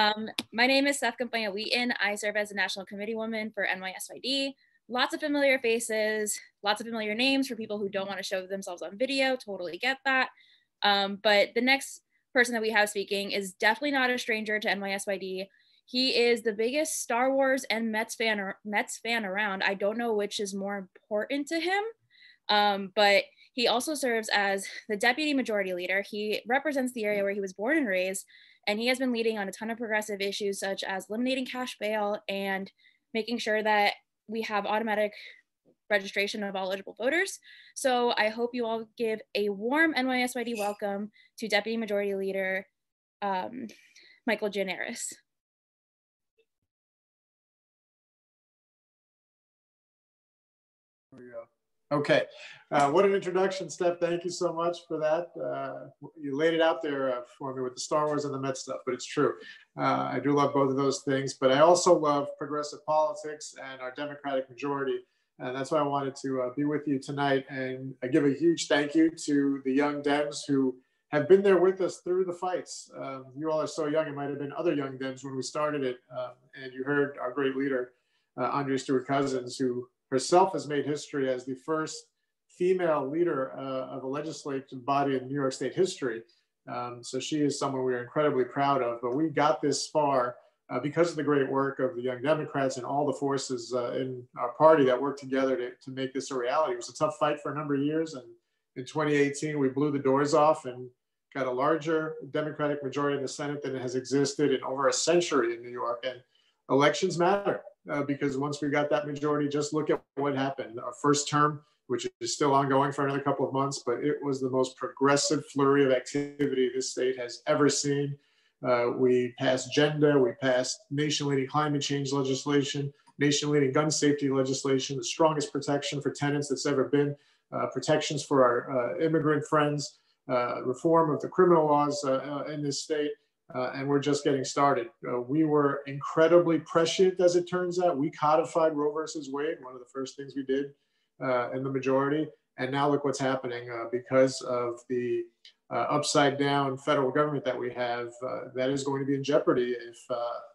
Um, my name is Steph Campanha Wheaton. I serve as a national committee woman for NYSYD. Lots of familiar faces, lots of familiar names for people who don't want to show themselves on video. Totally get that. Um, but the next person that we have speaking is definitely not a stranger to NYSYD. He is the biggest Star Wars and Mets fan Mets fan around. I don't know which is more important to him, um, but he also serves as the deputy majority leader. He represents the area where he was born and raised, and he has been leading on a ton of progressive issues such as eliminating cash bail and making sure that we have automatic registration of all eligible voters. So I hope you all give a warm NYSYD welcome to Deputy Majority Leader um, Michael Gianaris. There we go. Okay, uh, what an introduction, Steph. Thank you so much for that. Uh, you laid it out there uh, for me with the Star Wars and the Met stuff, but it's true. Uh, I do love both of those things, but I also love progressive politics and our Democratic majority. And that's why I wanted to uh, be with you tonight. And I give a huge thank you to the young Dems who have been there with us through the fights. Um, you all are so young. It might have been other young Dems when we started it. Um, and you heard our great leader, uh, Andrea Stewart Cousins, who herself has made history as the first female leader uh, of a legislative body in New York State history. Um, so she is someone we are incredibly proud of. But we got this far uh, because of the great work of the Young Democrats and all the forces uh, in our party that worked together to, to make this a reality. It was a tough fight for a number of years. And in 2018, we blew the doors off and got a larger Democratic majority in the Senate than it has existed in over a century in New York. And elections matter uh, because once we got that majority, just look at what happened. Our first term, which is still ongoing for another couple of months, but it was the most progressive flurry of activity this state has ever seen. Uh, we passed GENDA, we passed nation leading climate change legislation, nation leading gun safety legislation, the strongest protection for tenants that's ever been, uh, protections for our uh, immigrant friends, uh, reform of the criminal laws uh, in this state. Uh, and we're just getting started. Uh, we were incredibly prescient, as it turns out. We codified Roe versus Wade, one of the first things we did uh, in the majority. And now look what's happening uh, because of the uh, upside down federal government that we have. Uh, that is going to be in jeopardy if,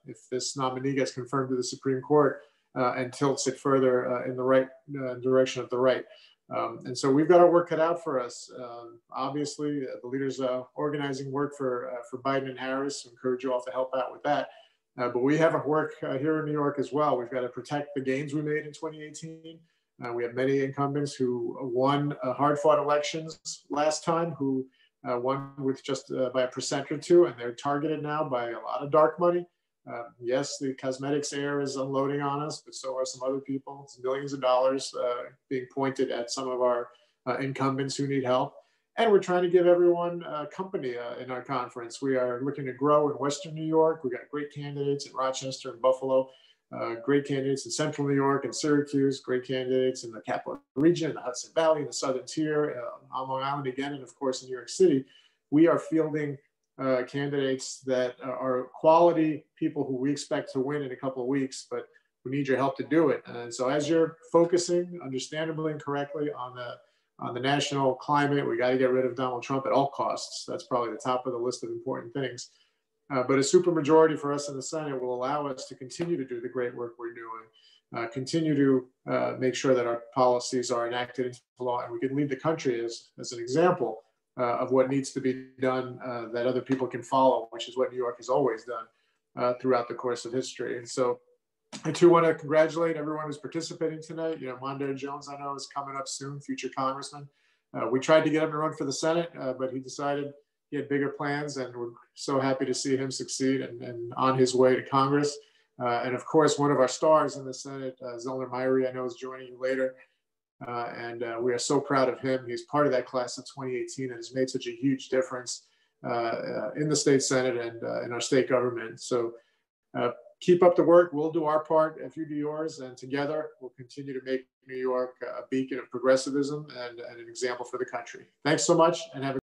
if this nominee gets confirmed to the Supreme Court and tilts it further in the right direction of the right. Um, and so we've got our work cut out for us. Um, obviously, uh, the leaders uh, organizing work for, uh, for Biden and Harris. Encourage you all to help out with that. Uh, but we have a work uh, here in New York as well. We've got to protect the gains we made in 2018. Uh, we have many incumbents who won hard fought elections last time, who won with just by a percent or two, and they're targeted now by a lot of dark money. Uh, yes, the cosmetics heir is unloading on us, but so are some other people. It's millions of dollars uh, being pointed at some of our uh, incumbents who need help. And we're trying to give everyone company uh, in our conference. We are looking to grow in Western New York. We've got great candidates in Rochester and Buffalo, uh, great candidates in Central New York and Syracuse, great candidates in the Capital Region, the Hudson Valley, in the Southern Tier, uh, on Long Island again, and of course in New York City. We are fielding uh, candidates that are quality people who we expect to win in a couple of weeks, but we need your help to do it. And so as you're focusing, understandably and correctly, on the on the national climate, we got to get rid of Donald Trump at all costs. That's probably the top of the list of important things. Uh, but a supermajority for us in the Senate will allow us to continue to do the great work we're doing, uh, continue to uh, make sure that our policies are enacted into law, and we can lead the country as, as an example uh, of what needs to be done uh, that other people can follow, which is what New York has always done uh, throughout the course of history. And so I too want to congratulate everyone who's participating tonight. You know, Mondaire Jones, I know, is coming up soon, future congressman. Uh, we tried to get him to run for the Senate, uh, but he decided he had bigger plans, and we're so happy to see him succeed and, and on his way to Congress. Uh, and of course, one of our stars in the Senate, Zellnor Myrie, I know is joining you later. Uh, and uh, we are so proud of him. He's part of that class of 2018 and has made such a huge difference uh, uh in the state senate and uh, in our state government. So uh, keep up the work. We'll do our part if you do yours, and together we'll continue to make New York a beacon of progressivism and, and an example for the country. Thanks so much, and have a